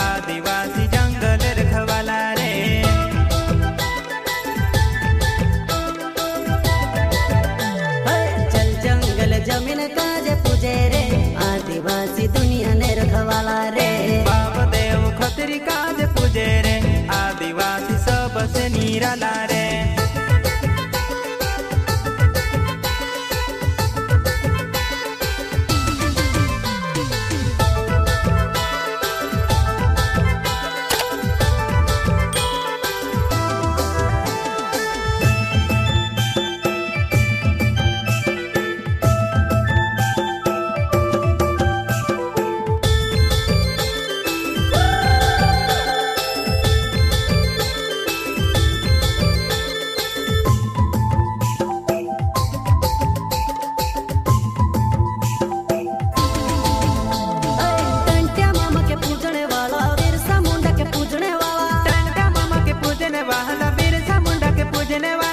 आदिवासी जंगल रे। जंगल ज़मीन काज रे आदिवासी दुनिया रे। देव खतरी काज रे आदिवासी सबसे निराला रे। tiene valor.